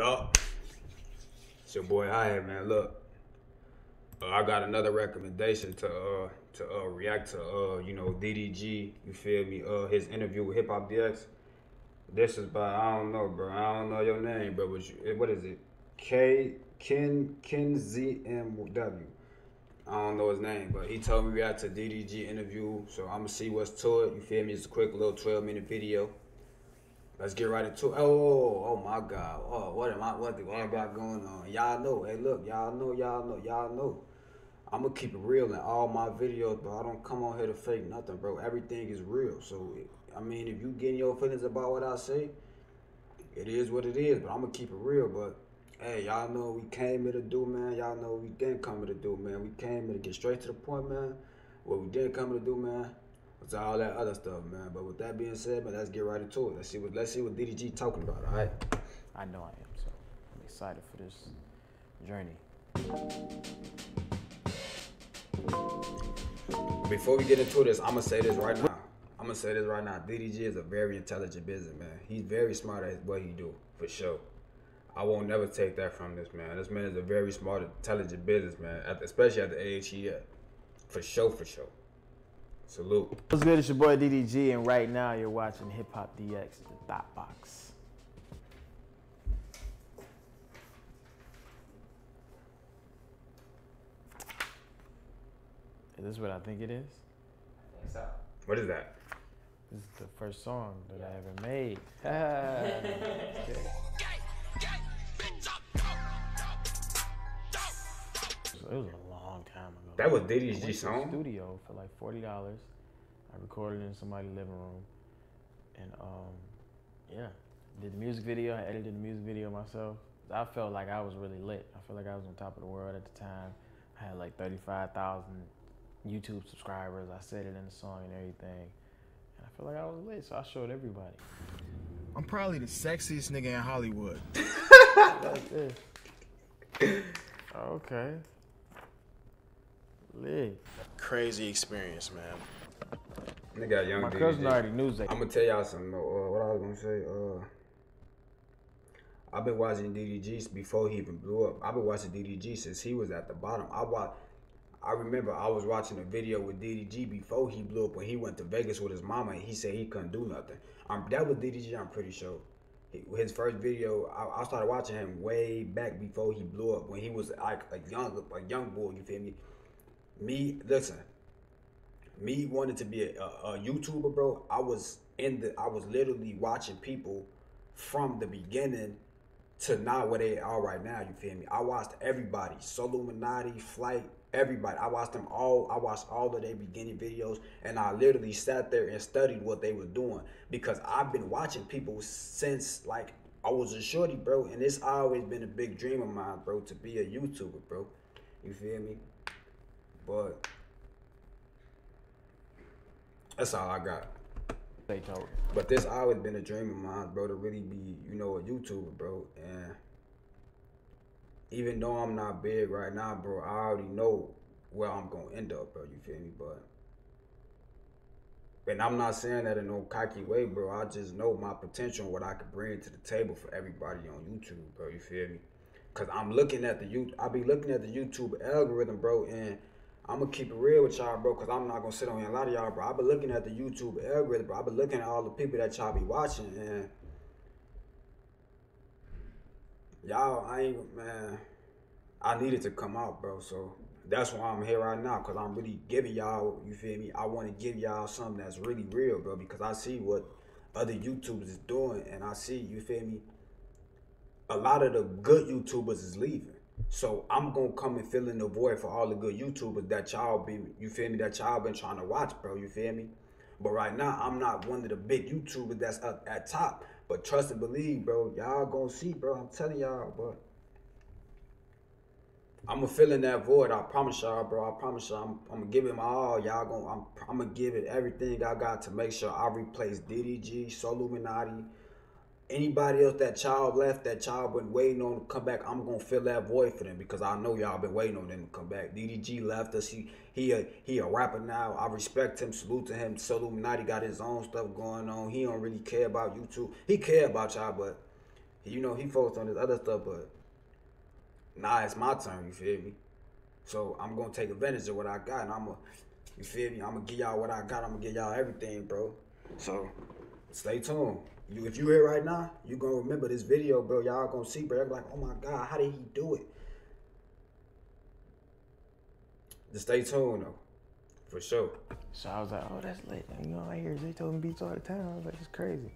Yup. It's your boy Hyatt, man. Look, uh, I got another recommendation to uh to uh react to uh you know DDG. You feel me? Uh, his interview with Hip Hop DX. This is by I don't know, bro. I don't know your name, bro. But you, what is it? K Ken Ken Z M W. I don't know his name, but he told me we had to DDG interview, so I'm gonna see what's to it. You feel me? It's a quick little 12 minute video. Let's get right into it. Oh, oh my God. Oh, what am I? What, do, I got going on? Y'all know. Hey, look, y'all know, y'all know, y'all know. I'm gonna keep it real in all my videos, but I don't come on here to fake nothing, bro. Everything is real. So, I mean, if you getting your feelings about what I say, it is what it is. But I'm gonna keep it real. But hey, y'all know we came here to do, man. Y'all know we didn't come here to do, man. We came here to get straight to the point, man. What we didn't come here to do, man, was all that other stuff, man. But with that being said, man, let's get right into it. Let's see what let's see what DDG talking about, all right? I know I am, so I'm excited for this journey. Before we get into this, I'm gonna say this right now. I'm gonna say this right now. DDG is a very intelligent businessman. He's very smart at what he do, for sure. I won't never take that from this man. This man is a very smart, intelligent businessman, especially at the age he at. For sure, for sure. Salute. What's good? It's your boy DDG, and right now you're watching Hip Hop DX, the ThoughtBox. Is this what I think it is? I think so. What is that? This is the first song that I ever made. Okay. It was a long time ago. That was I DDG went to the song? studio for like forty dollars. I recorded in somebody's living room, and um, yeah, did the music video. I edited the music video myself. I felt like I was really lit. I felt like I was on top of the world at the time. I had like thirty-five thousand YouTube subscribers. I said it in the song and everything, and I felt like I was lit. So I showed everybody. I'm probably the sexiest nigga in Hollywood. Like this. Okay. Lit. Crazy experience, man. They got young My DDG. cousin already knew that. I'm gonna tell y'all something. Uh, what I was gonna say. Uh, I've been watching DDG before he even blew up. I've been watching DDG since he was at the bottom. I watch. I remember I was watching a video with DDG before he blew up when he went to Vegas with his mama and he said he couldn't do nothing. Um, that was DDG. I'm pretty sure. He- His first video, I, I started watching him way back before he blew up when he was like a young, a young boy. You feel me? Me, listen me wanting to be a, a, a YouTuber, bro, I was in the, I was literally watching people from the beginning to now where they are right now. You feel me? I watched everybody, Solluminati, Flight, everybody. I watched them all. I watched all of their beginning videos, and I literally sat there and studied what they were doing because I've been watching people since like I was a shorty, bro, and it's always been a big dream of mine, bro, to be a YouTuber, bro. You feel me? But that's all I got. They told. But this always been a dream of mine, bro, to really be, you know, a YouTuber, bro. And even though I'm not big right now, bro, I already know where I'm gonna end up, bro. You feel me? But and I'm not saying that in no cocky way, bro. I just know my potential and what I could bring to the table for everybody on YouTube, bro. You feel me? Cause I'm looking at the you, I be looking at the YouTube algorithm, bro, and I'm gonna keep it real with y'all, bro. Cause I'm not gonna sit on here A lot of y'all, bro. I've been looking at the YouTube algorithm, bro. I've been looking at all the people that y'all be watching, and y'all, I ain't man. I needed to come out, bro. So that's why I'm here right now, cause I'm really giving y'all. You feel me? I want to give y'all something that's really real, bro. Because I see what other YouTubers is doing, and I see you feel me. A lot of the good YouTubers is leaving. So I'm gonna come and fill in the void for all the good YouTubers that y'all be, you feel me, that y'all been trying to watch, bro. You feel me? But right now, I'm not one of the big YouTubers that's up at top. But trust and believe, bro. Y'all gonna see, bro. I'm telling y'all, bro. I'm gonna fill in that void. I promise y'all, bro. I promise y'all. I'm, I'm gonna give it my all. Y'all gonna. I'm, I'm gonna give it everything I got to make sure I replace DDG, Solluminati, anybody else that child left, that child been waiting on to come back. I'm gonna fill that void for them because I know y'all been waiting on them to come back. DDG left us. He he a, he a rapper now. I respect him. Salute to him. Solluminati got his own stuff going on. He don't really care about YouTube. He care about y'all, but. You know, he focused on his other stuff, but now it's my turn. You feel me? So I'm gonna take advantage of what I got, and I'm gonna, you feel me? I'm gonna give y'all what I got. I'm gonna give y'all everything, bro. So stay tuned. You, if you here right now, you gonna remember this video, bro. Y'all gonna see, bro. Like, oh my god, how did he do it? Just stay tuned though, for sure. So I was like, oh, that's lit. You know, I hear Zaytoven beats all the time. I was like, it's crazy.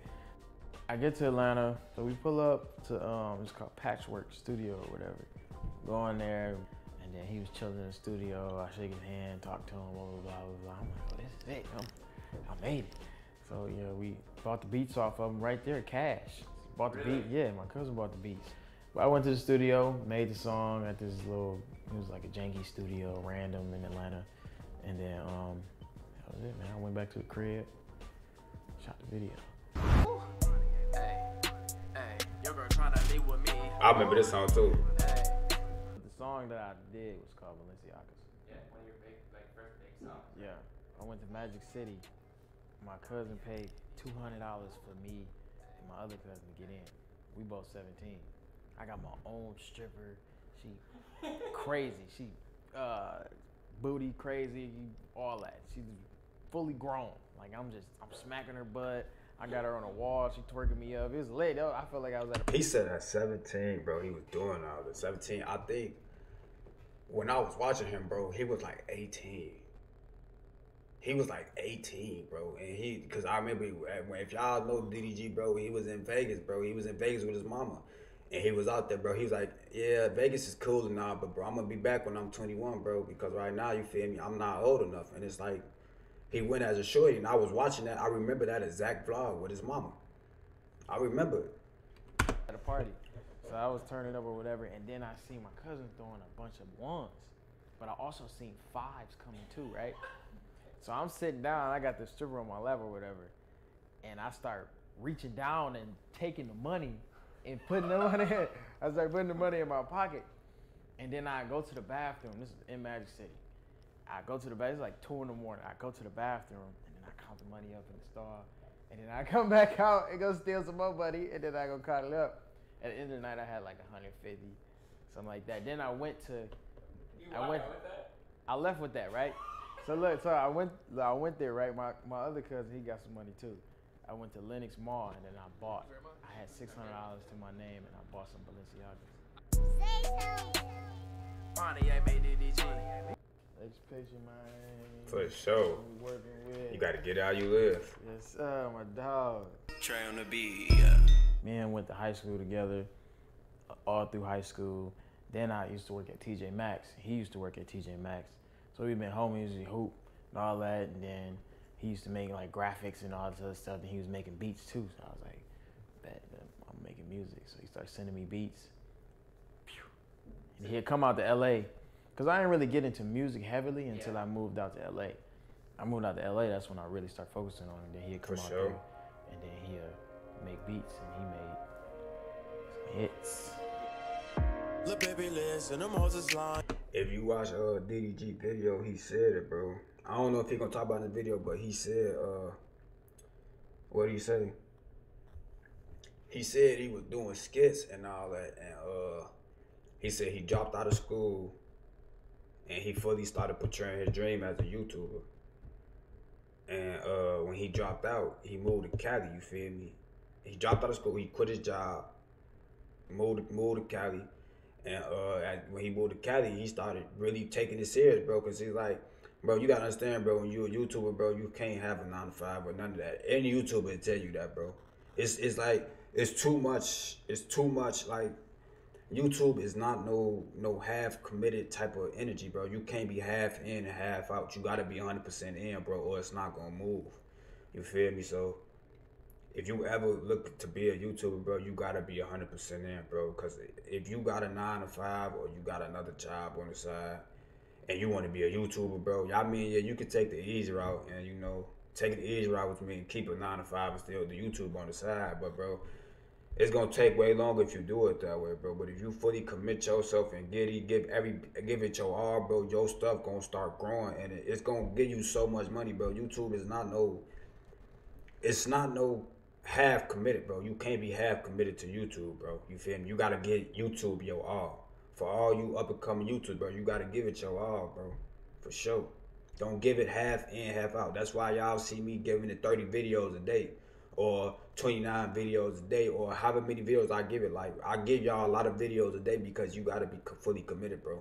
I get to Atlanta, so we pull up to um, it's called Patchwerk Studio or whatever. Go in there, and then he was chilling in the studio. I shake his hand, talk to him, blah blah blah blah. blah. I'm like, oh, this is it. I'm, I made it. So yeah, we bought the beats off of them right there, cash. Bought the beat. Yeah, my cousin bought the beats. But I went to the studio, made the song at this little. It was like a janky studio, random in Atlanta, and then um, that was it, man. I went back to the crib, shot the video. I remember this song too. The song that I did was called Balenciagas. Yeah, one of your big, like first big songs. Yeah, I went to Magic City. My cousin paid two hundred dollars for me and my other cousin to get in. We both seventeen. I got my own stripper. She crazy. She uh, booty crazy. All that. She's fully grown. Like I'm just I'm smacking her butt. I got her on a wall. She twerking me up. It was lit. I felt like I was at a He said at 17, bro, he was doing all this. 17, I think when I was watching him, bro, he was like 18. He was like 18, bro. And he, because I remember, eh, when- if y'all know DDG, bro, he was in Vegas, bro. He was in Vegas with his mama. And he was out there, bro. He was like, yeah, Vegas is cool and all, but bro, I'm going to be back when I'm 21, bro, because right now, you feel me, I'm not old enough. And it's like, he went as a shorty, and I was watching that. I remember that exact vlog with his mama. I remember it. at a party. So I was turning up or whatever, and then I seen my cousin throwing a bunch of ones. But I also seen fives coming too, right? So I'm sitting down, I got the stripper on my lap or whatever, and I start reaching down and taking the money and putting the money in. I start putting the money in my pocket. And then I go to the bathroom. This is in Magic City. I go to the bathroom, it's like two in the morning. I go to the bathroom and then I count the money up in the stall. And then I come back out and go steal some more money and then I go count it up. At the end of the night I had like 150, something like that. Then I went to You I went- with that? I left with that, right? So look, so I went I went there, right? My my other cousin, he got some money too. I went to Lenox Mall and then I bought I had six hundred dollars to my name and I bought some Balenciagas. Pontiac made DDG. Education, man. For sure. We. You got to get out you live. Yes, sir, my dog. Trey on the beat. Me and went to high school together, uh, all through high school. Then I used to work at TJ Maxx. He used to work at TJ Maxx. So we've been homies, we hoop and all that. And then he used to make like graphics and all this other stuff. And he was making beats too. So I was like, bet, I'm making music. So he started sending me beats. And he'd come out to LA. Cause I didn't really get into music heavily until Yeah. I moved out to LA. I moved out to LA. That's when I really started focusing on it. Then he'd come For out sure. there, and then he'd uh, make beats, and he made some hits. Look, baby, listen, them hoes is lying. If you watch uh DDG video, he said it, bro. I don't know if he gonna talk about in the video, but he said, uh, what did you say? He said he was doing skits and all that, and uh, he said he dropped out of school, and he fully started portraying his dream as a YouTuber. And uh, when he dropped out, he moved to Cali. You feel me? He dropped out of school. He quit his job, moved moved to Cali, and uh, when he moved to Cali, he started really taking it serious, bro. Cause he's like, bro, you gotta understand, bro. When you're a YouTuber, bro, you can't have a nine to five or none of that. Any YouTuber will tell you that, bro. It's it's like it's too much. It's too much. Like YouTube is not no no half committed type of energy, bro. You can't be half in and half out. You gotta be hundred percent in, bro, or it's not gonna move. You feel me? So if you ever look to be a YouTuber, bro, you gotta be hundred percent in, bro. Cause if you got a nine to five or you got another job on the side, and you want to be a YouTuber, bro, I mean, yeah, you could take the easy route and you know take the easy route with me and keep a nine to five and still the YouTube on the side, but bro. It's gonna take way longer if you do it that way, bro. But if you fully commit yourself and get it, give every, give it your all, bro, your stuff gonna start growing, and it's gonna give you so much money, bro. YouTube is not no, it's not no half committed, bro. You can't be half committed to YouTube, bro. You feel me? You gotta get YouTube your all. For all you up and coming YouTube, bro, you gotta give it your all, bro. For sure. Don't give it half in, half out. That's why y'all see me giving it 30 videos a day or 29 videos a day or however many videos I give it. Like, I give y'all a lot of videos a day because you gotta be fully committed, bro.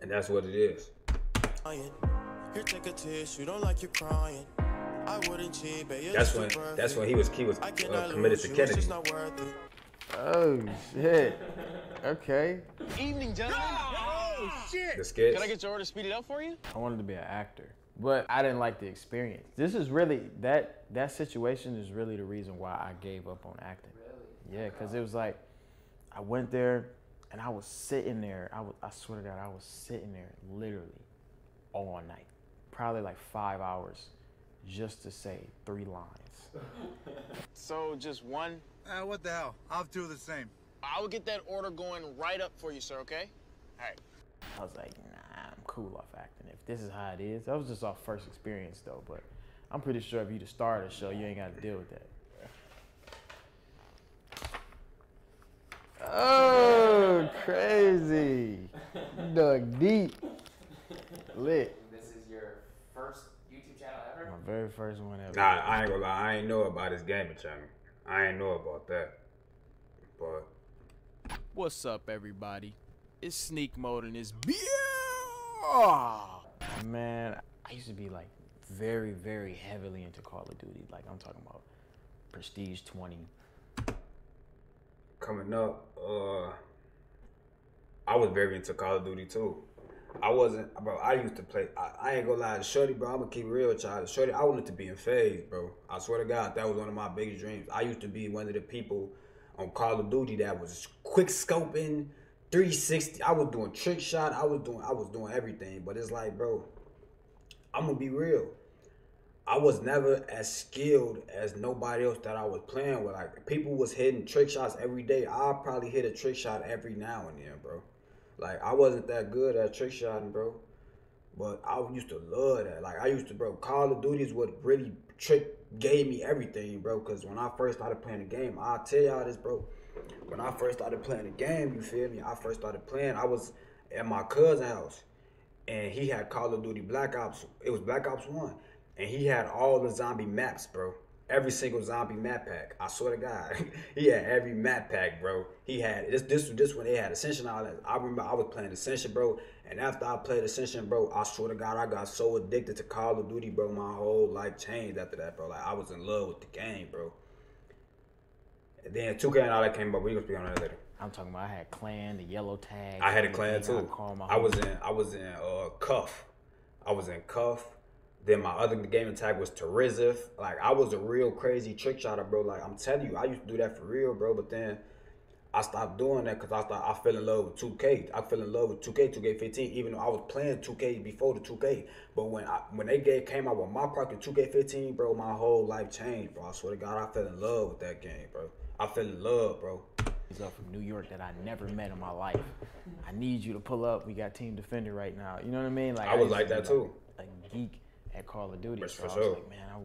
And that's what it is. Here, take a tissue, don't like you crying. I wouldn't cheat, but you're That's when that's when he was he was uh, committed to Kennedy. just not worth it. Oh shit. Okay. Evening, gentlemen. The skits. Can I get your order speeded up for you? I wanted to be an actor, but I didn't like the experience. This is really that that situation is really the reason why I gave up on acting. Really? Yeah, because it was like I went there and I was sitting there. I was, I swear to God, I was sitting there literally all night, probably like five hours, just to say three lines. So just one. Uh, what the hell? I'll do the same. I will get that order going right up for you, sir. Okay? All right. I was like, nah, I'm cool off acting. If this is how it is, that was just our first experience though. But I'm pretty sure if you the star of the show, you ain't got to deal with that. Oh, crazy! Dug deep, lit. This is your first YouTube channel ever? My very first one ever. Nah, I ain't gonna lie. I ain't know about his gaming channel. I ain't know about that. But What's up, everybody? It's Sneak Mode and it's beer. Man, I used to be like very, very heavily into Call of Duty. Like I'm talking about Prestige 20. coming up, uh, I was very into Call of Duty too. I wasn't, bro. I used to play. I, I ain't gonna lie to Shorty, bro. I'm gonna keep real, y'all. Shorty, I wanted to be in FaZe, bro. I swear to God, that was one of my biggest dreams. I used to be one of the people on Call of Duty that was quick scoping, 360. I was doing trick shot. I was doing, I was doing everything. But it's like, bro, I'm gonna be real. I was never as skilled as nobody else that I was playing with. Like people was hitting trick shots every day. I probably hit a trick shot every now and then, bro. Like I wasn't that good at trick shotting, bro. But I used to love that. Like I used to, bro. Call of Duty is what really trick gave me everything, bro. Cause when I first started playing the game, I'll tell y'all this, bro. When I first started playing the game, you feel me? I first started playing. I was at my cousin's house and he had Call of Duty Black Ops. It was Black Ops One, and he had all the zombie maps, bro. Every single zombie map pack. I swear to God, he had every map pack, bro. He had this. This was this when they had Ascension. All that. I remember I was playing Ascension, bro. And after I played Ascension, bro, I swear to God, I got so addicted to Call of Duty, bro. My whole life changed after that, bro. Like I was in love with the game, bro. And then 2K and all that came up. We gonna speak on that later. I'm talking about I had clan, the yellow tag. I had a clan. I too. I was in I was in uh cuff. I was in cuff. Then my other gaming tag was Terizif. Like I was a real crazy trick shotter, bro. Like I'm telling you, I used to do that for real, bro. But then I stopped doing that because I thought I fell in love with 2K. I fell in love with 2K, 2K15, even though I was playing 2K before the 2K. But when I when they gave, came out with my park in 2K15, bro, my whole life changed, bro. I swear to God, I fell in love with that game, bro. I fell in love, bro. He's up from New York that I never met in my life. I need you to pull up. We got Team Defender right now. You know what I mean? Like I was used like that too. A geek at Call of Duty. For- so for I was sure. like, man, I,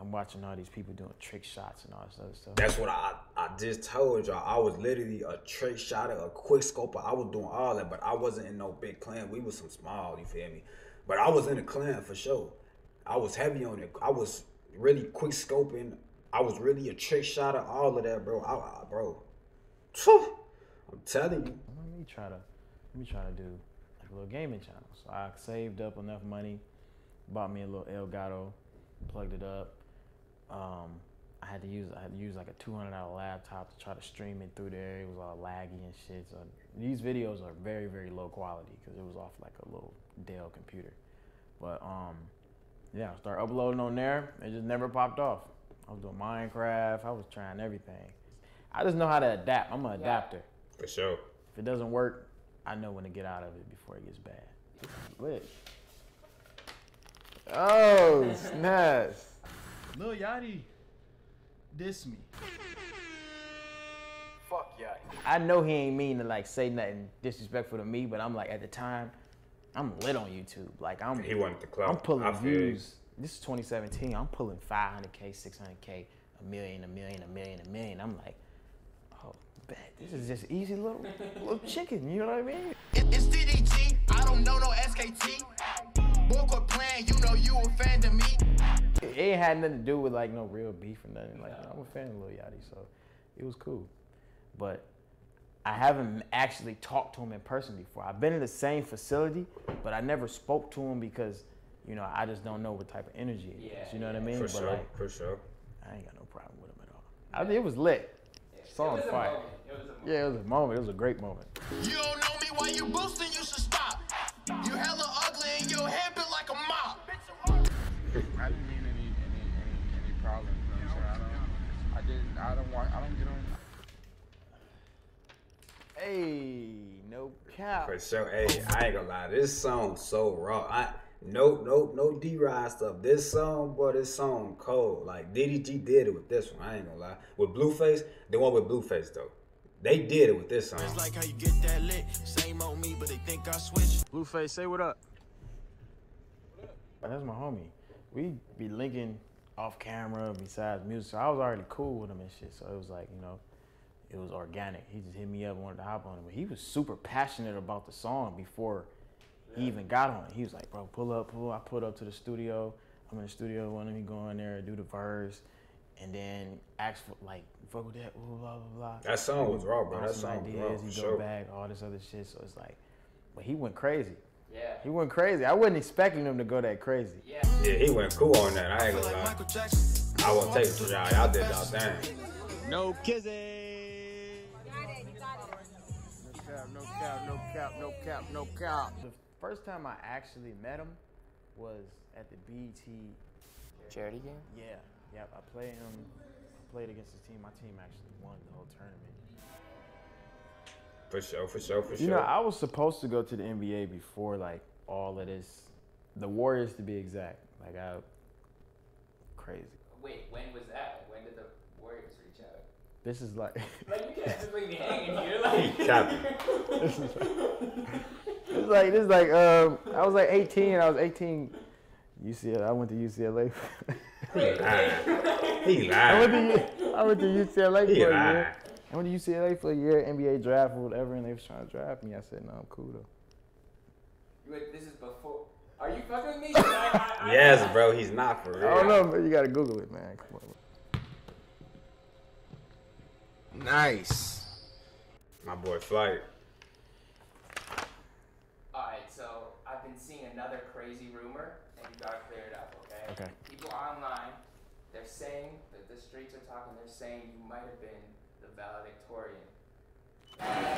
I'm watching all these people doing trick shots and all this other stuff. That's what I I just told y'all. I was literally a trick shotter, a quick scoper. I was doing all that, but I wasn't in no big clan. We was some small, you feel me? But I was in a clan for sure. I was heavy on it. I was really quick scoping. I was really a trick shotter, all of that, bro. I, I- bro. I'm telling you. let me try to let me try to do like a little gaming channel. So I saved up enough money, bought me a little Elgato, plugged it up. Um, I had to use I had to use like a two hundred dollar laptop to try to stream it through there. It was all laggy and shit. So these videos are very very low quality because it was off like a little Dell computer. But um, yeah, I started uploading on there. It just never popped off. I was doing Minecraft. I was trying everything. I just know how to adapt. I'm an adapter. For sure. If it doesn't work, I know when to get out of it before it gets bad. Lit. Oh, snaps. Lil Yachty diss me. Fuck yeah. I know he ain't mean to like say nothing disrespectful to me, but I'm like at the time, I'm lit on YouTube. Like I'm He wanted the club. I'm pulling I feel views. This is 2017. I'm pulling 500k, 600k, a million, a million, a million, a million. I'm like, oh, bet this is just easy little little chicken. You know what I mean? It, it's DDG. I don't know no SKT. Boy, quit playing. You know you a fan to me. It ain't had nothing to do with like no real beef or nothing. Like you I'm a fan of Lil Yachty, so it was cool. But I haven't actually talked to him in person before. I've been in the same facility, but I never spoke to him because, you know, I just don't know what type of energy it is. Yeah, You know what I mean? For but sure, like, for sure. I ain't got no problem with him at all. I think it was lit. Song it was fire. a moment. It was a moment. Yeah, it was a moment. It was a great moment. You don't know me while you boosting. You should stop. You hella ugly and your hair built like a mop. I didn't mean any any any, any problems. You know what I'm saying? I don't. I didn't. I don't want. I don't get on. Hey, no cap. For sure. Hey, I ain't gonna lie. This song so raw. I no no no D Ride stuff. This song, boy, this song cold. Like DDG did it with this one. I ain't gonna lie. With Blueface, the one with Blueface though. They did it with this song. It's like how you get that lit. Same old me, but they think I switched. Blueface, say what up. That's my homie. We be linking off camera besides music. So I was already cool with him and shit. So it was like, you know, it was organic. He just hit me up, wanted to hop on it. But he was super passionate about the song before he even got on it. He was like, bro, pull up, pull up. I pulled up to the studio. I'm in the studio, wanted me to go in there and do the verse. And then ask for like, fuck with that, blah, blah, blah, blah. That song was raw, bro. That song was raw, ideas, he sure. go back, all this other shit. So it's like, but he went crazy. Yeah. He went crazy. I wasn't expecting him to go that crazy. Yeah. Yeah, he went cool on that. I ain't gonna lie. I won't take it from y'all. Y'all did y'all thing. No kissing. No cap, no cap, no cap, no cap, no cap. The first time I actually met him was at the BET. Charity game? Yeah, yep. I played him. I played against his team. My team actually won the whole tournament. For sure, for sure, for sure. You sure. know, I was supposed to go to the NBA before like all of this, the Warriors to be exact. Like I, crazy. Wait, when was that? When did the Warriors reach out? This is like, Like, you can't just leave me hanging here. He Like, this is like this is like um I was like 18. I was 18. UCLA. I went to UCLA. He lied. He I went lied. to U- I went to UCLA He for a lied. year. I went to UCLA for a year, NBA draft or whatever, and they was trying to draft me. I said, no, I'm cool though. Wait, this is before. Are you fucking with me? I, I, I, Yes, bro. He's not for real. I don't know, but you gotta Google it, man. Come on. Nice. My boy Flight. Alright, so I've been seeing another crazy rumor, and you gotta clear it up, okay? Okay. People online, they're saying that the streets are talking, they're saying you might have been the valedictorian.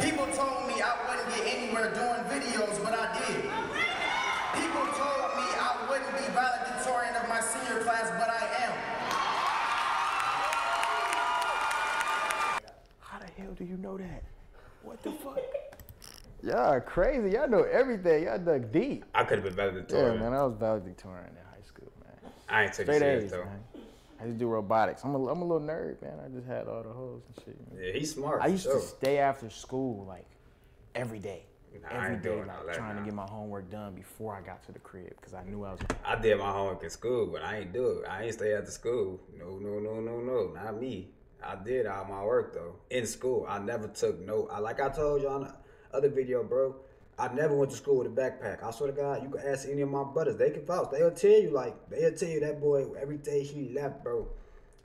People told me I wouldn't get anywhere doing videos, but I did. Valedictorian of my senior class, but I am. How the hell do you know that? What the fuck? Y'all crazy. Y'all know everything. Y'all dug deep. I could have been valedictorian. than Yeah, man. I was valedictorian in high school, man. I ain't take it Straight serious A's, though. man. I used to do robotics. I'm a, I'm a little nerd, man. I just had all the hoes and shit. man. Yeah, he's smart. I used sure. to stay after school like every day. Nah, I ain't day, doing like trying to get my homework done before I got to the crib because I knew I was. I did my homework in school, but I ain't do it. I ain't stay after school. No, no, no, no, no, not me. I did all my work though in school. I never took no. I like I told you on the other video, bro. I never went to school with a backpack. I swear to God, you can ask any of my brothers. They can vouch. They'll tell you like they'll tell you that boy every day he left, bro.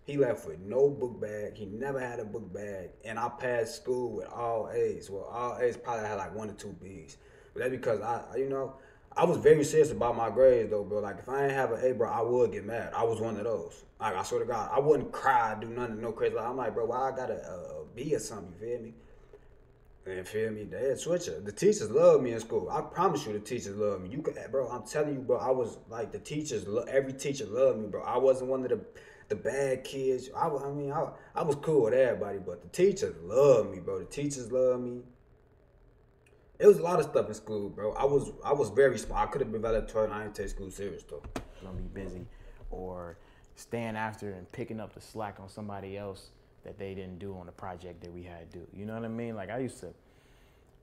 He left with no book bag. He never had a book bag, and I passed school with all A's. Well, all A's probably had like one or two B's. But that's because I, you know, I was very serious about my grades though, bro. Like if I ain't have an A, bro, I would get mad. I was one of those. Like I swear to God, I wouldn't cry, do nothing, no crazy. Like, I'm like, bro, why I gotta uh, or something? You feel me? And feel me? They switcher. The teachers love me in school. I promise you, the teachers love me. You can, bro. I'm telling you, bro. I was like the teachers. Every teacher loved me, bro. I wasn't one of the the bad kids. I, I mean, I, I was cool with everybody, but the teachers loved me, bro. The teachers loved me. It was a lot of stuff in school, bro. I was I was very smart. I could have been valedictorian. I didn't take school serious though. gonna be busy or staying after and picking up the slack on somebody else that they didn't do on the project that we had to do. You know what I mean? Like I used to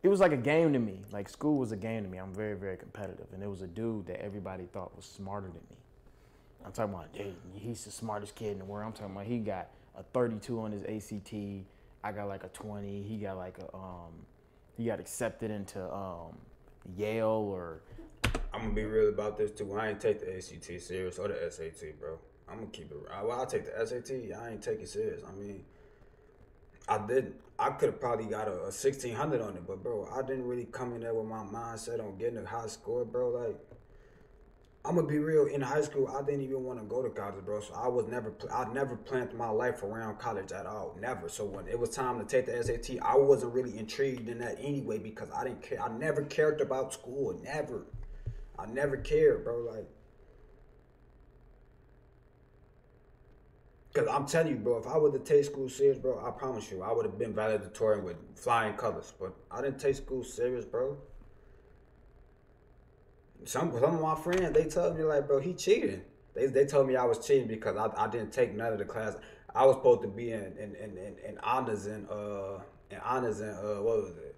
it was like a game to me. Like school was a game to me. I'm very, very competitive. And there was a dude that everybody thought was smarter than me. I'm talking about, dude, he's the smartest kid in the world. I'm talking about he got a 32 on his ACT. I got like a 20. He got like a um, he got accepted into um, Yale or I'm gonna be real about this too. I ain't take the ACT serious or the SAT, bro. I'm gonna keep it. Well, I take the SAT. I ain't take it serious. I mean, I didn't. I could have probably got a, a 1600 on it, but bro, I didn't really come in there with my mindset on getting a high score, bro. Like, I'm gonna be real. In high school, I didn't even want to go to college, bro. So I was never. I never planned my life around college at all. Never. So when it was time to take the SAT, I wasn't really intrigued in that anyway because I didn't care. I never cared about school. Never. I never cared, bro. Like. Cause I'm telling you, bro, if I would have take school serious, bro, I promise you, I would have been valedictorian with flying colors. But I didn't take school serious, bro. Some some of my friends, they told me like, bro, he cheating. They they told me I was cheating because I, I didn't take none of the class. I was supposed to be in in, in, in, in honors and uh in honors and uh what was it?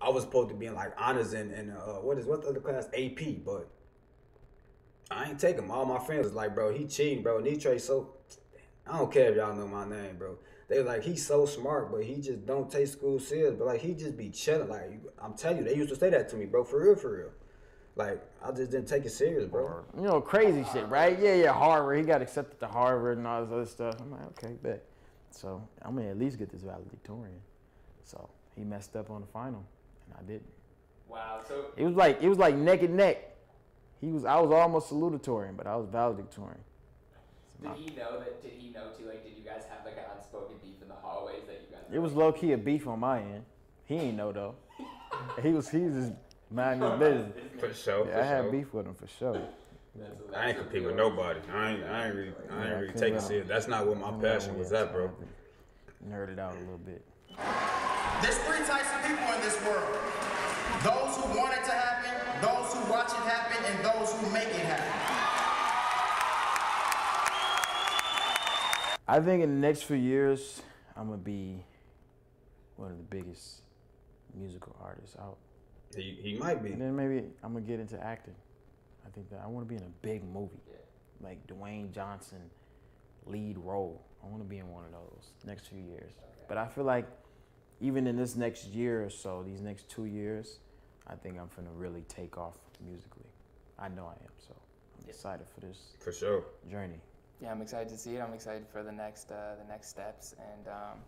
I was supposed to be in like honors and and uh what is what the other class AP, but I ain't him. All my friends was like, bro, he cheating, bro. Nitre so I don't care if y'all know my name, bro. They like, he's so smart, but he just don't take school serious. But like, he just be chilling. Like, I'm telling you, they used to say that to me, bro, for real, for real. Like, I just didn't take it serious, bro. you know crazy shit, right? Yeah, yeah. Harvard. He got accepted to Harvard and all this other stuff. I'm like, okay, bet. So I'm gonna at least get this valedictorian. So he messed up on the final, and I didn't. Wow. So It was like it was like neck and neck. He was I was almost salutatorian, but I was valedictorian. did he know that? Did he know too? Like, did you guys have like an unspoken beef in the hallways that you guys? It was low key a beef on my end. He ain't know though. he was he was just minding his business. For sure, Yeah, for I had beef with him for sure. That's, that's I ain't compete with nobody. I ain't, I ain't really, I ain't Yeah, really taking let serious. That's not what my passion was at, bro. Nerded out a little bit. There's three types of people in this world. Those who want it to happen, those who watch it happen, and those who make it happen. I think in the next few years, I'm gonna be one of the biggest musical artists out. He, he might be. And then maybe I'm gonna get into acting. I think that I want to be in a big movie, like Dwayne Johnson lead role. I want to be in one of those next few years. But I feel like even in this next year or so, these next two years, I think I'm gonna really take off musically. I know I am. So I'm excited for this For sure. journey. Yeah, I'm excited to see it. I'm excited for the next uh, the next steps, and um,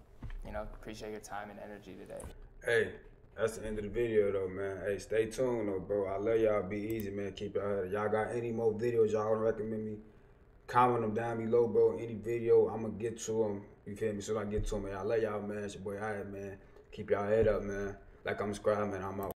you know, appreciate your time and energy today. Hey, that's the end of the video though, man. Hey, stay tuned though, bro. I love y'all. Be easy, man. Keep y'all head. Y'all got any more videos y'all wanna recommend me? Comment them down below, bro. Any video, I'm gonna get to them. You feel me? So I get to them. I love y'all, man. It's your boy, Hyde, man. Keep y'all head up, man. Like I'm subscribed, man. I'm out.